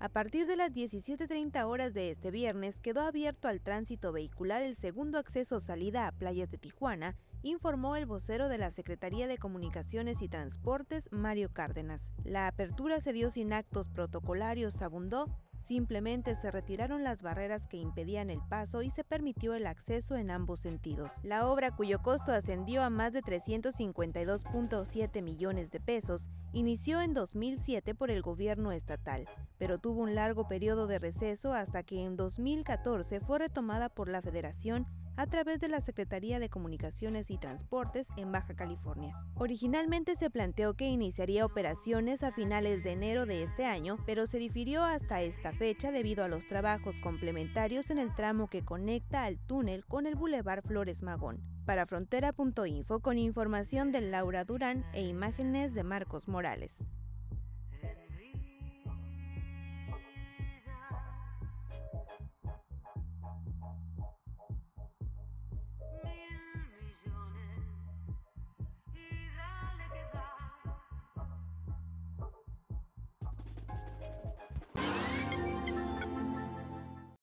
A partir de las 17.30 horas de este viernes quedó abierto al tránsito vehicular el segundo acceso salida a playas de Tijuana, informó el vocero de la Secretaría de Comunicaciones y Transportes, Mario Cárdenas. La apertura se dio sin actos protocolarios, abundó, Simplemente se retiraron las barreras que impedían el paso y se permitió el acceso en ambos sentidos. La obra, cuyo costo ascendió a más de 352.7 millones de pesos, inició en 2007 por el gobierno estatal, pero tuvo un largo periodo de receso hasta que en 2014 fue retomada por la Federación a través de la Secretaría de Comunicaciones y Transportes en Baja California. Originalmente se planteó que iniciaría operaciones a finales de enero de este año, pero se difirió hasta esta fecha debido a los trabajos complementarios en el tramo que conecta al túnel con el Boulevard Flores Magón. Para Frontera.info con información de Laura Durán e imágenes de Marcos Morales.